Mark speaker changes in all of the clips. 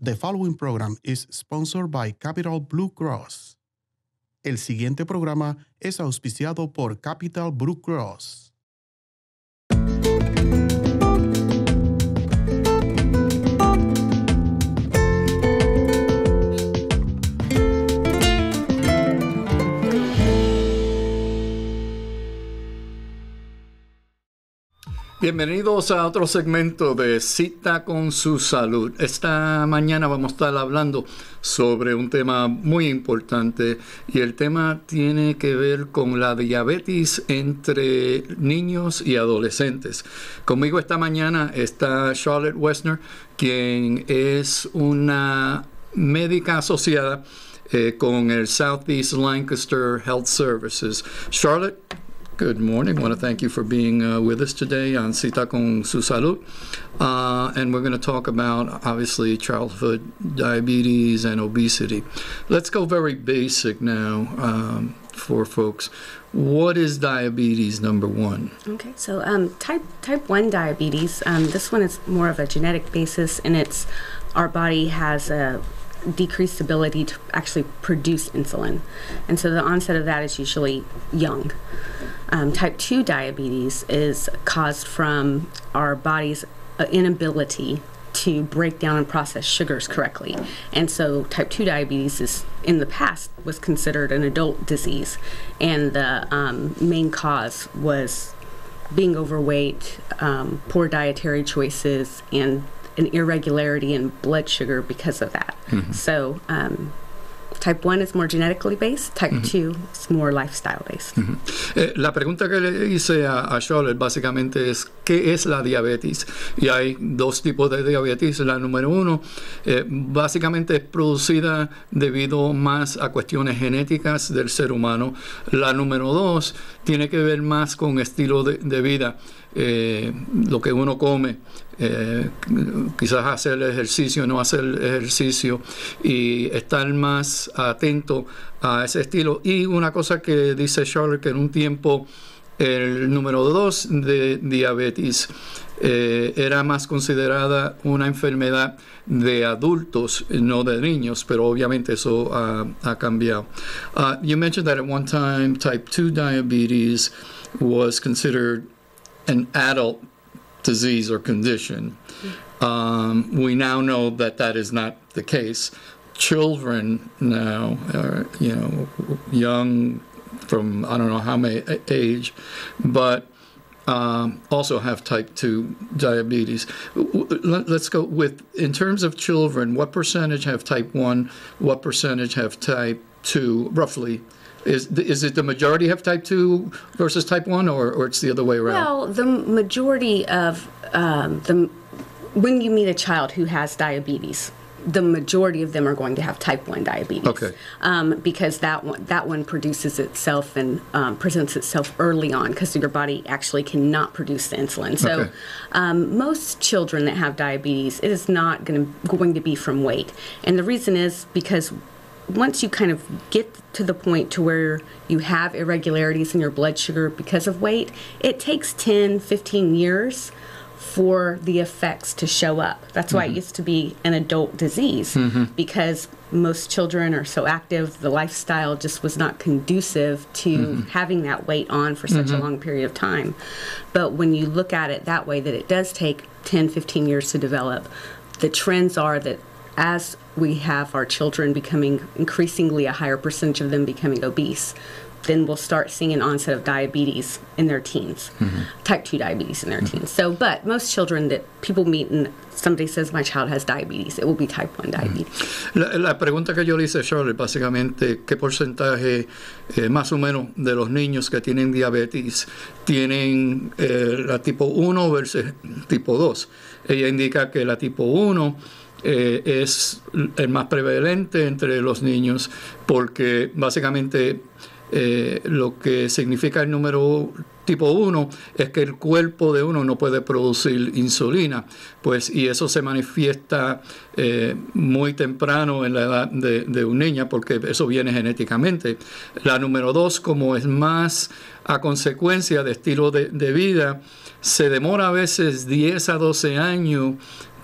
Speaker 1: The following program is sponsored by Capital Blue Cross. El siguiente programa es auspiciado por Capital Blue Cross.
Speaker 2: Bienvenidos a otro segmento de Cita con su salud. Esta mañana vamos a estar hablando sobre un tema muy importante y el tema tiene que ver con la diabetes entre niños y adolescentes. Conmigo esta mañana está Charlotte Wessner, quien es una médica asociada eh, con el Southeast Lancaster Health Services. Charlotte, Good morning. I want to thank you for being uh, with us today on Cita con Su Salud. Uh, and we're going to talk about, obviously, childhood diabetes and obesity. Let's go very basic now um, for folks. What is diabetes number one?
Speaker 3: Okay, so um, type type one diabetes. Um, this one is more of a genetic basis, and it's our body has a decreased ability to actually produce insulin, and so the onset of that is usually young. Um, type 2 diabetes is caused from our body's uh, inability to break down and process sugars correctly. And so type 2 diabetes is in the past was considered an adult disease and the um, main cause was being overweight, um, poor dietary choices and an irregularity in blood sugar because of that. So um, Type 1 is more genetically based, type 2 is more lifestyle based.
Speaker 2: Eh, la pregunta que le hice a, a Charlotte básicamente es ¿qué es la diabetes? Y hay dos tipos de diabetes. La número uno eh, básicamente es producida debido más a cuestiones genéticas del ser humano. La número dos tiene que ver más con estilo de, de vida. Eh, lo que uno come, eh, quizás hacer ejercicio, no hacer ejercicio y estar más atento a ese estilo. Y una cosa que dice Charlotte, que en un tiempo el número dos de diabetes eh, era más considerada una enfermedad de adultos, no de niños, pero obviamente eso ha, cambiado. Uh, you mentioned that at one time type 2 diabetes was considered an adult disease or condition. Um, we now know that that is not the case. Children now, are, you know, young from I don't know how many age, but um, also have type 2 diabetes. Let, us go with, in terms of children, what percentage have type 1, what percentage have type 2, roughly? Is, is it the majority have type 2 versus type 1, or, or it's the other way around?
Speaker 3: Well, the majority of um, the when you meet a child who has diabetes, the majority of them are going to have type 1 diabetes.
Speaker 2: Okay.
Speaker 3: Um, because that one, that one produces itself and um, presents itself early on because your body actually cannot produce the insulin. So
Speaker 2: Okay.
Speaker 3: um, most children that have diabetes, it is not going to, going to be from weight. And the reason is because once you kind of get to the point to where you have irregularities in your blood sugar because of weight, it takes 10, 15 years for the effects to show up. That's why it mm-hmm. used to be an adult disease mm-hmm. because most children are so active, the lifestyle just was not conducive to mm-hmm. having that weight on for such a long period of time. But when you look at it that way, that it does take 10, 15 years to develop, the trends are that as we have our children becoming increasingly a higher percentage of them becoming obese, then we'll start seeing an onset of diabetes in their teens, type 2 diabetes in their teens. So, but most children that people meet and somebody says, My child has diabetes, it will be type 1 diabetes.
Speaker 2: La, la pregunta que yo le hice a Charlotte, básicamente, ¿qué porcentaje eh, más o menos de los niños que tienen diabetes tienen eh, la tipo 1 versus tipo 2? Ella indica que la tipo 1 eh, es el más prevalente entre los niños porque básicamente eh, lo que significa el número tipo 1 es que el cuerpo de uno no puede producir insulina, pues y eso se manifiesta eh, muy temprano en la edad de, un niño porque eso viene genéticamente. La número 2, como es más a consecuencia de estilo de, de vida, se demora a veces 10 a 12 años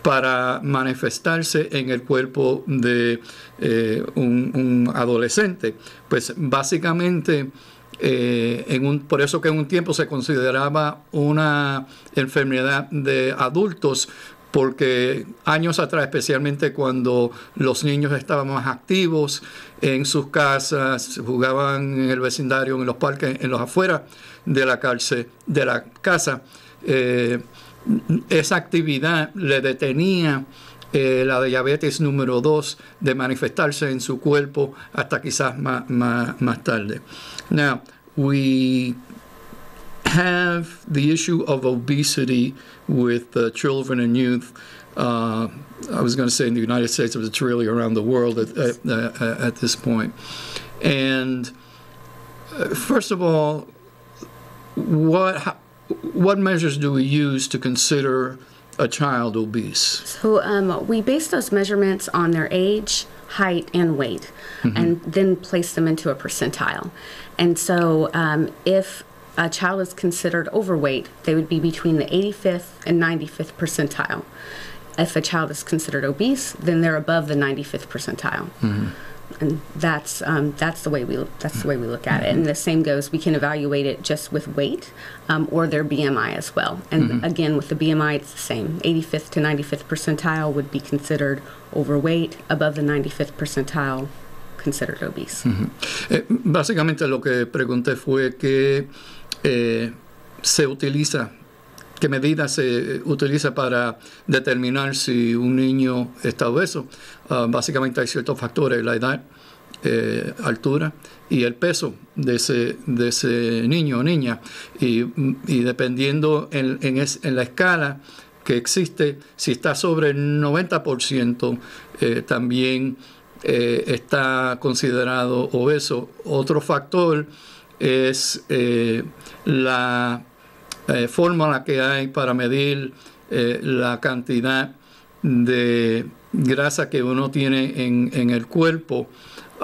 Speaker 2: para manifestarse en el cuerpo de eh, un, adolescente. Pues básicamente eh, por eso que en un tiempo se consideraba una enfermedad de adultos, porque años atrás, especialmente cuando los niños estaban más activos en sus casas, jugaban en el vecindario, en los parques, en los afueras de la cárcel, de la casa, eh, esa actividad le detenía eh, la diabetes número 2 de manifestarse en su cuerpo hasta quizás más, tarde. Now, we have the issue of obesity with children and youth. Uh, I was going to say in the United States, but it's really around the world at, at, uh, this point. And uh, first of all, what what measures do we use to consider a child obese?
Speaker 3: So um, we base those measurements on their age, height, and weight,
Speaker 2: Mm-hmm.
Speaker 3: and then place them into a percentile. And so um, if a child is considered overweight, they would be between the 85th and 95th percentile. If a child is considered obese, then they're above the 95th percentile. And that's um, that's the way we that's the way we look at it. And the same goes. We can evaluate it just with weight um, or their BMI as well. And again, with the BMI, it's the same. 85th to 95th percentile would be considered overweight. Above the 95th percentile, considered obese.
Speaker 2: Eh, básicamente lo que pregunté fue que eh, se utiliza, qué medida se utiliza para determinar si un niño está obeso. Ah, básicamente hay ciertos factores, la edad, eh, altura y el peso de ese, de ese niño o niña. Y, dependiendo en, en es- en la escala que existe, si está sobre el 90%, eh, también eh, está considerado obeso. Otro factor es eh, la eh, fórmula que hay para medir eh, la cantidad de grasa que uno tiene en, el cuerpo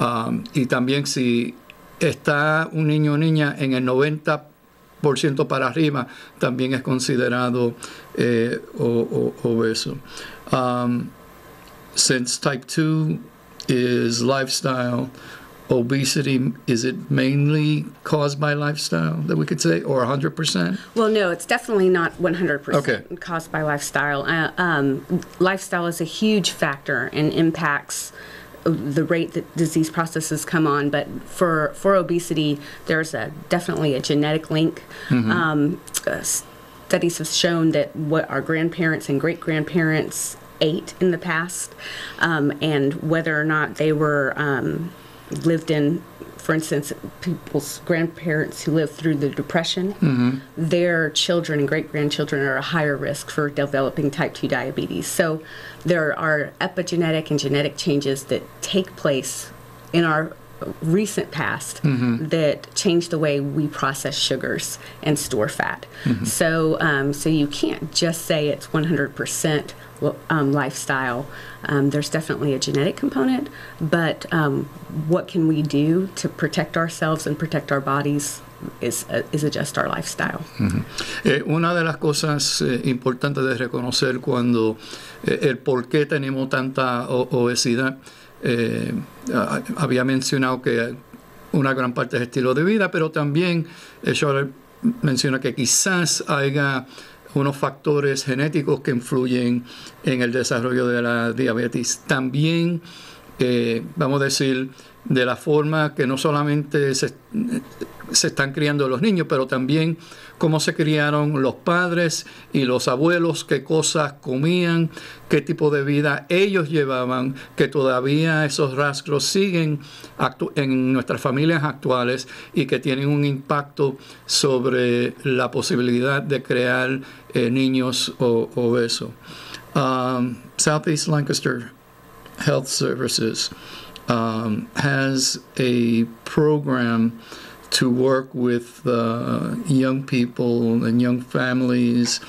Speaker 2: um, y también si está un niño o niña en el 90% para arriba, también es considerado eh, obeso. Um, since type 2 is lifestyle, obesity, is it mainly caused by lifestyle that we could say, or 100%?
Speaker 3: Well, no, it's definitely not 100%
Speaker 2: Okay.
Speaker 3: caused by lifestyle. Uh, um, lifestyle is a huge factor and impacts the rate that disease processes come on. But for, for obesity, there's a, definitely a genetic link. Um, uh, studies have shown that what our grandparents and great grandparents ate in the past um, and whether or not they were um, lived in for instance people's grandparents who lived through the depression mm-hmm. their children and great grandchildren are a higher risk for developing type 2 diabetes. So there are epigenetic and genetic changes that take place in our recent past mm-hmm. that change the way we process sugars and store fat. Mm-hmm. So, um, so you can't just say it's 100% lo- um, lifestyle. Um, there's definitely a genetic component, but um, what can we do to protect ourselves and protect our bodies is uh, is adjust our lifestyle.
Speaker 2: Eh, una de las cosas eh, importantes de reconocer cuando eh, el por qué tenemos tanta obesidad, eh, había mencionado que una gran parte es estilo de vida, pero también eh, menciona que quizás haya unos factores genéticos que influyen en el desarrollo de la diabetes. También, eh, vamos a decir, de la forma que no solamente se, están criando los niños, pero también cómo se criaron los padres y los abuelos, qué cosas comían, qué tipo de vida ellos llevaban, que todavía esos rastros siguen en nuestras familias actuales y que tienen un impacto sobre la posibilidad de crear eh, niños obesos. Um, Southeast Lancaster Health Services um, has a program to work with uh, young people and young families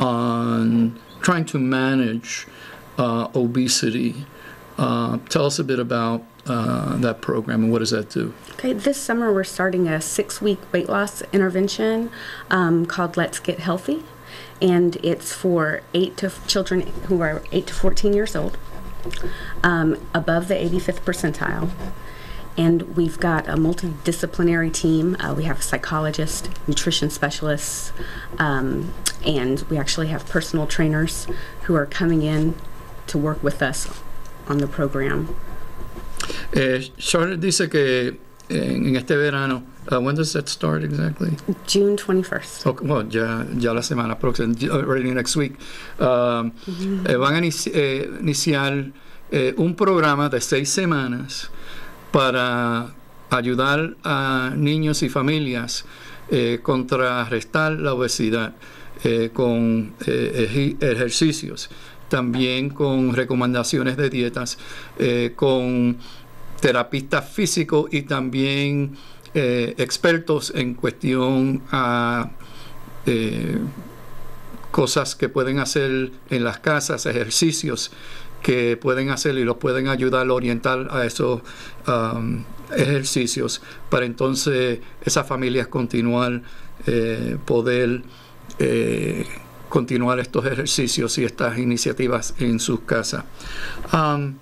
Speaker 2: on trying to manage uh, obesity. Uh, tell us a bit about uh, that program and what does that do?
Speaker 3: Okay, this summer we're starting a six week weight loss intervention um, called Let's Get Healthy. and it's for eight to children who are eight to 14 years old, um, above the 85th percentile. And we've got a multidisciplinary team. Uh, we have psychologists, nutrition specialists, um, and we actually have personal trainers who are coming in to work with us on the program.
Speaker 2: Eh, Charlotte dice que en, en este verano, uh, when does that start exactly?
Speaker 3: June 21st.
Speaker 2: Ok, bueno, ya, ya la semana próxima, already next week, um, eh, van a inici- eh, iniciar eh, un programa de seis semanas para ayudar a niños y familias eh, contrarrestar la obesidad eh, con eh, eji- ejercicios, también con recomendaciones de dietas, con terapistas físicos y también eh, expertos en cuestión a eh, cosas que pueden hacer en las casas, ejercicios que pueden hacer y los pueden ayudar a orientar a esos um, ejercicios para entonces esas familias continuar eh, poder continuar estos ejercicios y estas iniciativas en sus casas. Um,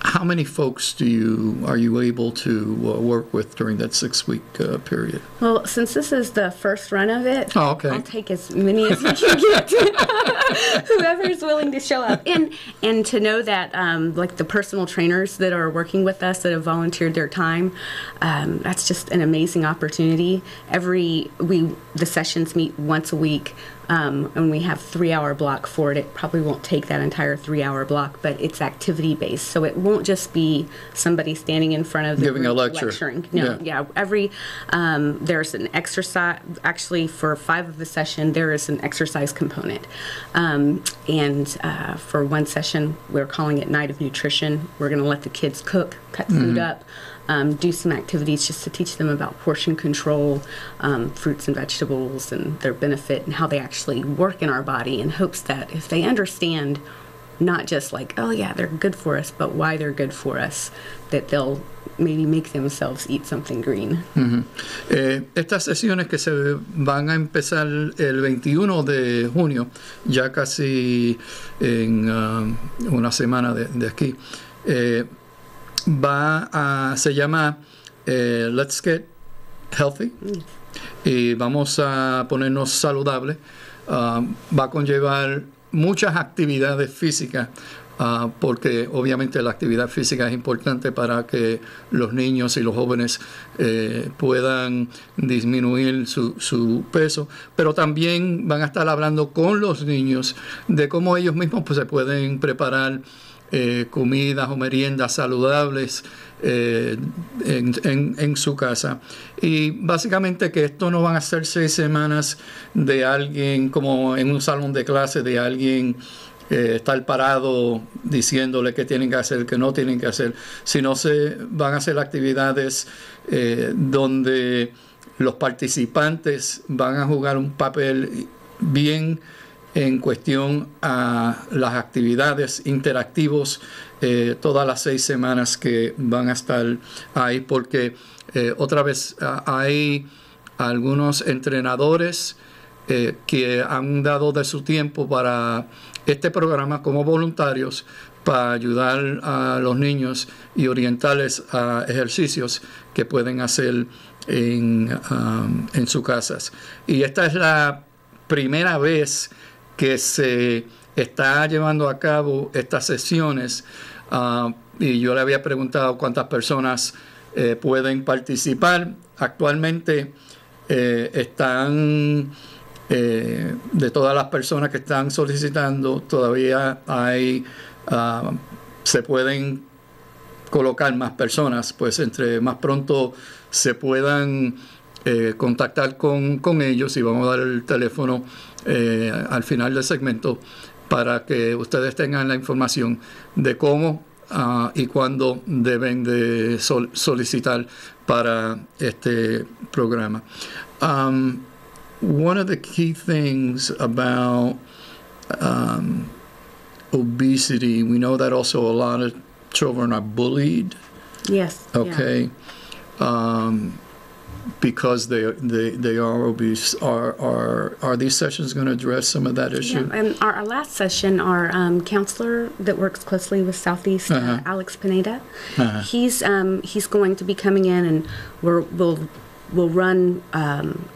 Speaker 2: how many folks do you are you able to uh, work with during that six week uh, period?
Speaker 3: Well, since this is the first run of it,
Speaker 2: Oh, okay.
Speaker 3: I'll take as many as you can get. Whoever's willing to show up, and and to know that um, like the personal trainers that are working with us that have volunteered their time, um, that's just an amazing opportunity. Every we the sessions meet once a week. Um, and we have three hour block for it. It probably won't take that entire three hour block, but it's activity based. So it won't just be somebody standing in front of the
Speaker 2: Giving a lecture.
Speaker 3: lecturing. No,
Speaker 2: Yeah.
Speaker 3: yeah, every um, there's an exercise actually for five of the session there is an exercise component um, and uh, for one session we're calling it night of nutrition we're going to let the kids cook cut food up um, do some activities just to teach them about portion control um, fruits and vegetables and their benefit and how they actually work in our body in hopes that if they understand not just like oh yeah they're good for us but why they're good for us that they'll maybe make themselves eat something green.
Speaker 2: Eh, estas sesiones que se van a empezar el 21 de junio, ya casi en um, una semana de, de aquí, eh, va a, se llama eh, Let's Get Healthy y vamos a ponernos saludables. Ah, va a conllevar muchas actividades físicas. ah, porque obviamente la actividad física es importante para que los niños y los jóvenes eh, puedan disminuir su, su peso, pero también van a estar hablando con los niños de cómo ellos mismos pues, se pueden preparar eh, comidas o meriendas saludables eh, en, su casa. Y básicamente que esto no van a ser seis semanas de alguien como en un salón de clase, de alguien eh, estar parado diciéndole qué tienen que hacer, qué no tienen que hacer, sino se van a hacer actividades donde los participantes van a jugar un papel bien en cuestión a las actividades interactivos eh, todas las seis semanas que van a estar ahí porque eh, otra vez hay algunos entrenadores eh, que han dado de su tiempo para este programa como voluntarios para ayudar a los niños y orientarles a ejercicios que pueden hacer en, um, en sus casas. Y esta es la primera vez que se está llevando a cabo estas sesiones ah, y yo le había preguntado cuántas personas eh, pueden participar. Actualmente eh, están eh, de todas las personas que están solicitando, todavía hay, ah, se pueden colocar más personas, pues entre más pronto se puedan contactar con, con ellos y vamos a dar el teléfono eh, al final del segmento para que ustedes tengan la información de cómo ah, y cuándo deben de sol- solicitar para este programa. Um, one of the key things about um, obesity, we know that also a lot of children are bullied.
Speaker 3: yes yeah.
Speaker 2: Okay. Um, because they they they are obese. Are are are these sessions going to address some of that issue?
Speaker 3: Yeah, and our, our last session, our um, counselor that works closely with Southeast, uh, Alex Pineda, he's um, he's going to be coming in, and we're, we'll we'll run. Um,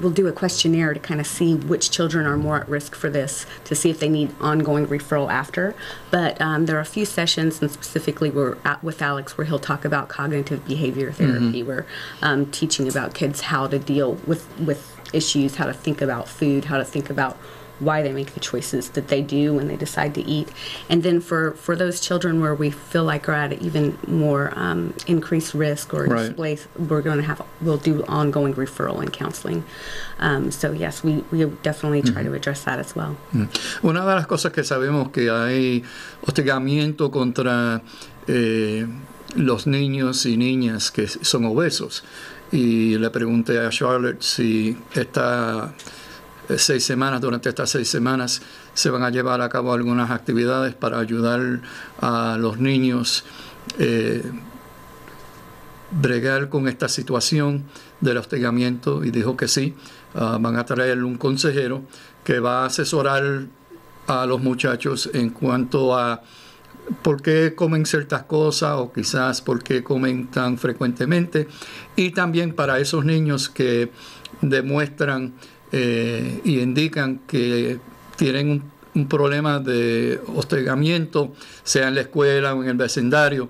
Speaker 3: we'll do a questionnaire to kind of see which children are more at risk for this to see if they need ongoing referral after. But um, there are a few sessions, and specifically we're at, with Alex, where he'll talk about cognitive behavior therapy. We're um, teaching about kids how to deal with with issues, how to think about food, how to think about why they make the choices that they do when they decide to eat. And then for, for those children where we feel like are at even more um, increased risk or
Speaker 2: Right.
Speaker 3: displace, we're going to have, we'll do ongoing referral and counseling. Um, so yes, we, we definitely try to address that as well.
Speaker 2: Una de las cosas que sabemos que hay hostigamiento contra eh, los niños y niñas que son obesos. Y le pregunté a Charlotte si esta seis semanas, durante estas seis semanas, se van a llevar a cabo algunas actividades para ayudar a los niños eh, bregar con esta situación del hostigamiento. Y dijo que sí, ah, van a traer un consejero que va a asesorar a los muchachos en cuanto a por qué comen ciertas cosas o quizás por qué comen tan frecuentemente. Y también para esos niños que demuestran eh, y indican que tienen un, problema de hostigamiento, sea en la escuela o en el vecindario,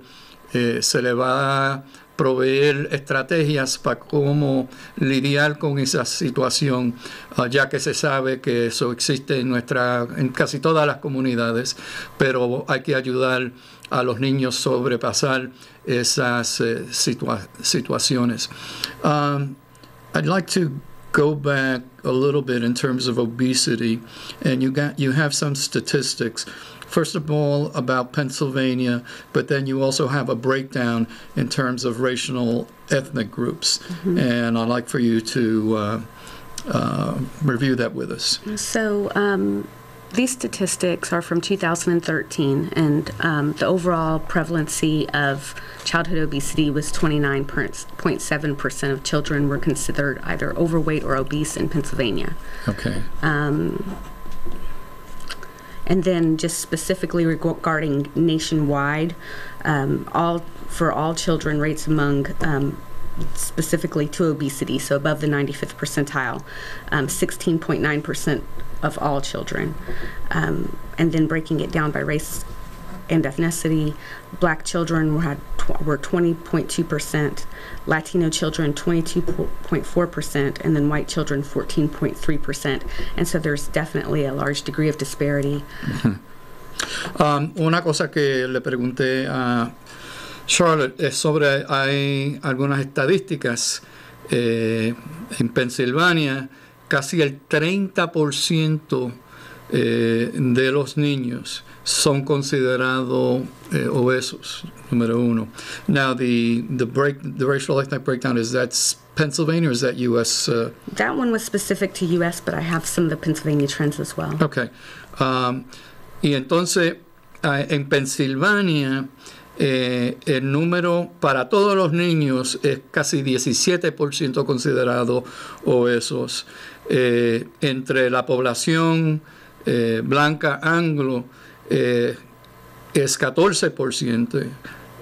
Speaker 2: eh, se le va a proveer estrategias para cómo lidiar con esa situación, ah, ya que se sabe que eso existe en nuestra, en casi todas las comunidades, pero hay que ayudar a los niños a sobrepasar esas eh, situa- situaciones. Um, I'd like to go back a little bit in terms of obesity, and you got you have some statistics. First of all, about Pennsylvania, but then you also have a breakdown in terms of racial ethnic groups, and I'd like for you to uh, uh, review that with us.
Speaker 3: So um, these statistics are from 2013, and um, the overall prevalency of childhood obesity was 29.7% of children were considered either overweight or obese in Pennsylvania.
Speaker 2: Okay.
Speaker 3: And then just specifically regarding nationwide, um, all for all children rates among um, specifically to obesity, so above the 95th percentile, um, 16.9% of all children. Um, and then breaking it down by race and ethnicity, black children were, tw- were 20.2%, Latino children 22.4%, and then white children 14.3%. And so there's definitely a large degree of disparity.
Speaker 2: Um, una cosa que le pregunté a Charlotte es sobre, hay algunas estadísticas eh, en Pensilvania, casi el 30% eh, de los niños son considerados eh, obesos, número uno. Now, the, the, break, the racial ethnic breakdown, is that Pennsylvania or is that U.S.? Uh,
Speaker 3: That one was specific to U.S., but I have some of the Pennsylvania trends as well.
Speaker 2: Ok. Um, y entonces, ah, en Pensilvania, eh, el número para todos los niños es casi 17% considerado obesos. Eh, entre la población eh, blanca anglo eh, es 14%.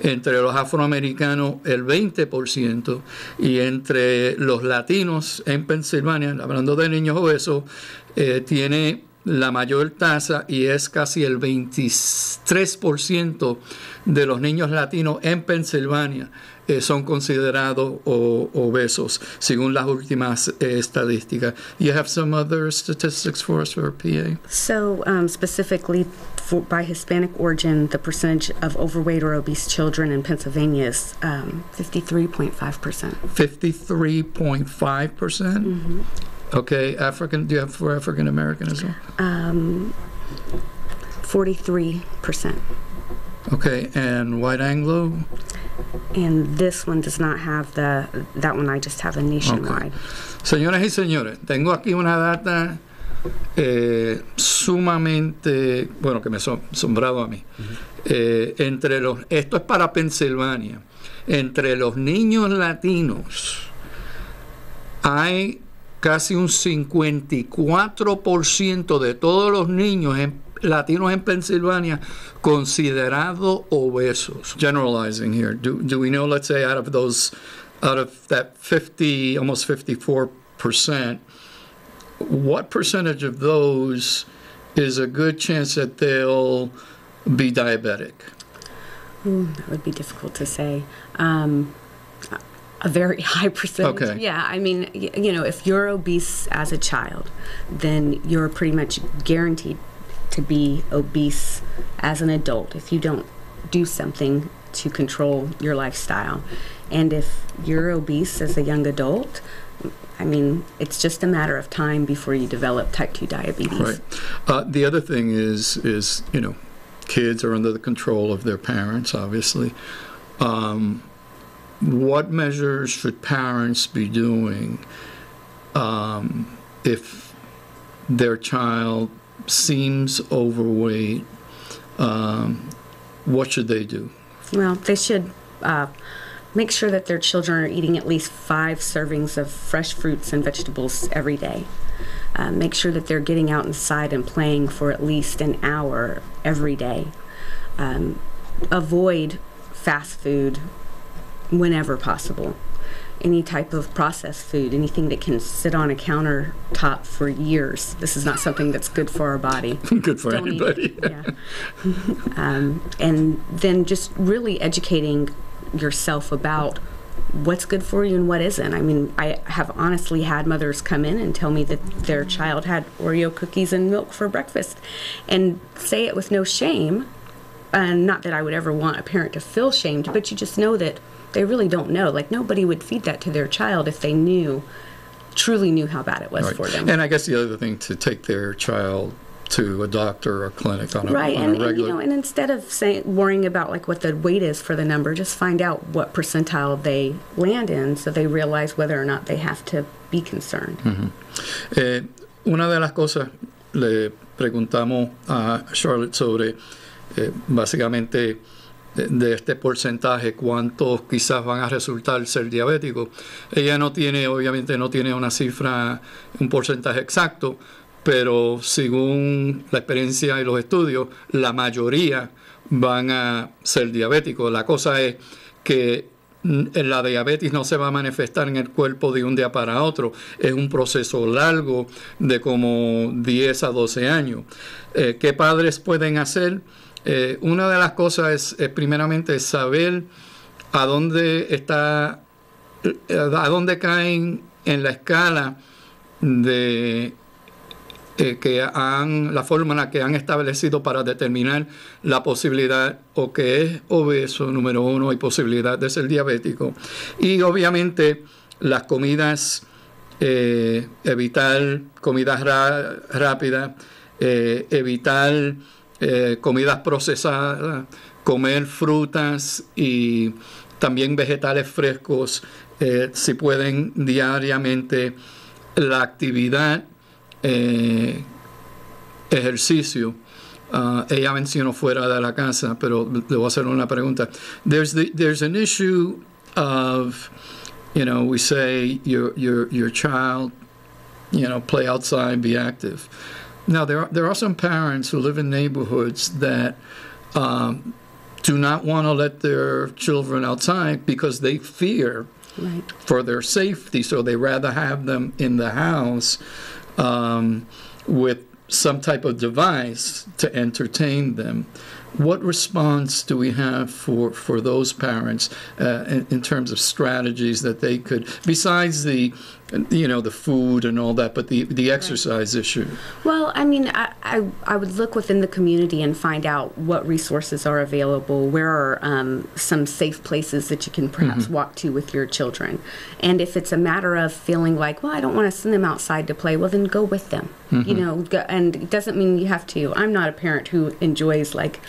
Speaker 2: Entre los afroamericanos el 20% y entre los latinos en Pensilvania, hablando de niños obesos, tiene la mayor tasa y es casi el 23% de los niños latinos en Pensilvania eh, son considerados obesos, según las últimas eh, estadísticas. You have some other statistics for us for PA?
Speaker 3: So, um, specifically for, by Hispanic origin, the percentage of overweight or obese children in Pennsylvania is um, 53.5%.
Speaker 2: 53.5%? percent Okay, African, do you have for African American as well?
Speaker 3: Um, 43%.
Speaker 2: Okay, and white Anglo?
Speaker 3: And this one does not have the, that one I just have a nationwide.
Speaker 2: Señoras y señores, tengo aquí una data eh, sumamente, bueno, que me ha asombrado a mí. Eh, entre los, esto es para Pensilvania. Entre los niños latinos hay casi un 54% de todos los niños en- latinos en Pensilvania considerados obesos. Generalizing here, do, do we know, let's say, out of those, out of that 50, almost 54%, what percentage of those is a good chance that they'll be diabetic?
Speaker 3: That would be difficult to say. Um, a very high percentage.
Speaker 2: Okay.
Speaker 3: Yeah, I mean, you know, if you're obese as a child, then you're pretty much guaranteed to be obese as an adult if you don't do something to control your lifestyle. And if you're obese as a young adult, I mean, it's just a matter of time before you develop type 2 diabetes.
Speaker 2: Right. Uh, the other thing is, is you know, kids are under the control of their parents, obviously. Um, what measures should parents be doing um, if their child seems overweight? Um, what should they do?
Speaker 3: Well, they should uh, make sure that their children are eating at least five servings of fresh fruits and vegetables every day. Uh, make sure that they're getting out inside and playing for at least an hour every day. Um, avoid fast food whenever possible. Any type of processed food, anything that can sit on a countertop for years. This is not something that's good for our body
Speaker 2: Good for
Speaker 3: don't
Speaker 2: anybody.
Speaker 3: Yeah. um, and then just really educating yourself about what's good for you and what isn't. I mean, I have honestly had mothers come in and tell me that their child had Oreo cookies and milk for breakfast and say it with no shame. And not that I would ever want a parent to feel shamed, but you just know that they really don't know. Like nobody would feed that to their child if they knew, truly knew how bad it was
Speaker 2: Right.
Speaker 3: for them.
Speaker 2: And I guess the other thing to take their child to a doctor or clinic on a,
Speaker 3: right
Speaker 2: on
Speaker 3: and,
Speaker 2: a
Speaker 3: and you know and instead of saying worrying about like what the weight is for the number just find out what percentile they land in so they realize whether or not they have to be concerned
Speaker 2: Eh, una de las cosas le preguntamos a Charlotte sobre eh, básicamente de, este porcentaje, cuántos quizás van a resultar ser diabéticos. Ella no tiene, obviamente no tiene una cifra, un porcentaje exacto, pero según la experiencia y los estudios, la mayoría van a ser diabéticos. La cosa es que la diabetes no se va a manifestar en el cuerpo de un día para otro. Es un proceso largo de como 10 a 12 años. Eh, ¿Qué padres pueden hacer? Eh, una de las cosas es, primeramente, saber a dónde está, eh, a dónde caen en la escala de eh, que han, la forma en la que han establecido para determinar la posibilidad o que es obeso, número uno, y posibilidad de ser diabético. Y obviamente las comidas, evitar comidas rápidas, evitar eh, comidas procesadas, comer frutas y también vegetales frescos, eh, si pueden diariamente, la actividad eh, ejercicio. Ah, ella mencionó fuera de la casa, pero le voy a hacer una pregunta. There's the, there's an issue of, you know, we say your your your child, you know, play outside, be active. Now there are, there are some parents who live in neighborhoods that um, do not want to let their children outside because they fear
Speaker 3: right
Speaker 2: for their safety, so they rather have them in the house um, with some type of device to entertain them. What response do we have for, for those parents uh, in, in terms of strategies that they could, besides the, you know, the food and all that, but the, the exercise issue?
Speaker 3: Well, I mean, I, I, I would look within the community and find out what resources are available. Where are um, some safe places that you can perhaps walk to with your children? And if it's a matter of feeling like, well, I don't want to send them outside to play, well, then go with them. You know, go, and it doesn't mean you have to. I'm not a parent who enjoys like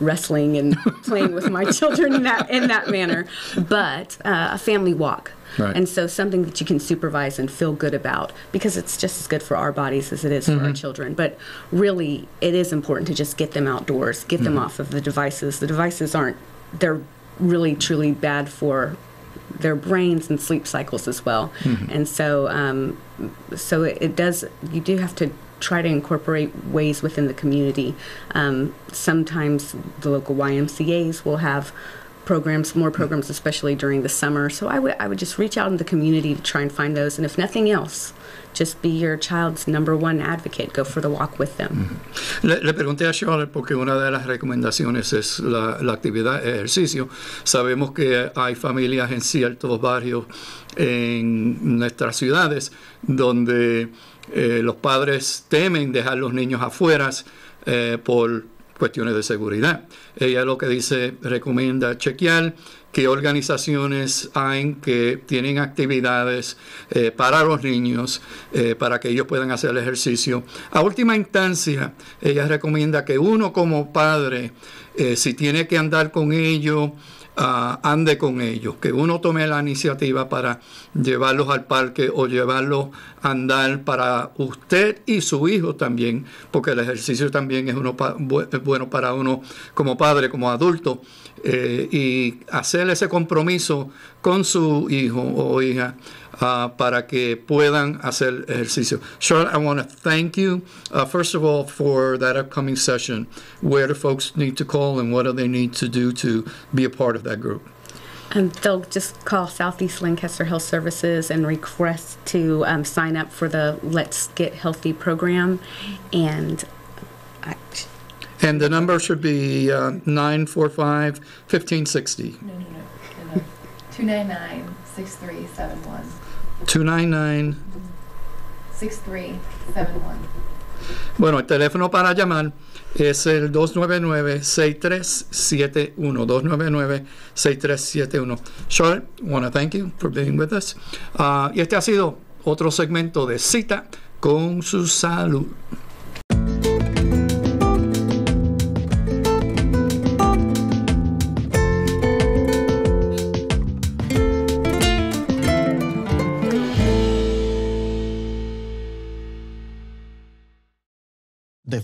Speaker 3: wrestling and playing with my children in that in that manner, but uh, a family walk.
Speaker 2: Right.
Speaker 3: And so something that you can supervise and feel good about because it's just as good for our bodies as it is for our children. But really, it is important to just get them outdoors, get them off of the devices. The devices aren't, they're really truly bad for their brains and sleep cycles as well. And so, um, so it, it does. You do have to try to incorporate ways within the community. Um, sometimes the local YMCA's will have programs, more programs, especially during the summer. So I would I would just reach out in the community to try and find those. And if nothing else, just be your child's number one advocate. Go for the walk with them.
Speaker 2: Le, le pregunté a Charlotte porque una de las recomendaciones es la, la actividad ejercicio. Sabemos que hay familias en ciertos barrios en nuestras ciudades donde eh, los padres temen dejar los niños afuera eh, por cuestiones de seguridad. Ella lo que dice, recomienda chequear qué organizaciones hay que tienen actividades eh, para los niños, eh, para que ellos puedan hacer el ejercicio. A última instancia, ella recomienda que uno como padre, eh, si tiene que andar con ellos, ah, ande con ellos, que uno tome la iniciativa para llevarlos al parque o llevarlos a andar para usted y su hijo también, porque el ejercicio también es, uno pa- bueno para uno como padre, como adulto, eh, y hacer ese compromiso con su hijo o hija uh, para que puedan hacer ejercicio. Charlotte, I want to thank you, uh, first of all, for that upcoming session. Where do folks need to call and what do they need to do to be a part of that group?
Speaker 3: Um, they'll just call Southeast Lancaster Health Services and request to um, sign up for the Let's Get Healthy program. And I,
Speaker 2: And the number should be uh, 945 1560.
Speaker 4: No, no, no, no, no. Two nine nine six three seven one.
Speaker 2: 299.
Speaker 4: Six three seven one.
Speaker 2: Bueno, el teléfono para llamar es el 299-6371. 299-6371. Charlotte, want to thank you for being with us. Ah, y este ha sido otro segmento de cita con su salud.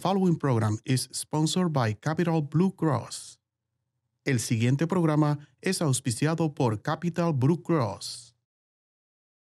Speaker 1: Following program is sponsored by Capital Blue Cross. El siguiente programa es auspiciado por Capital Blue Cross.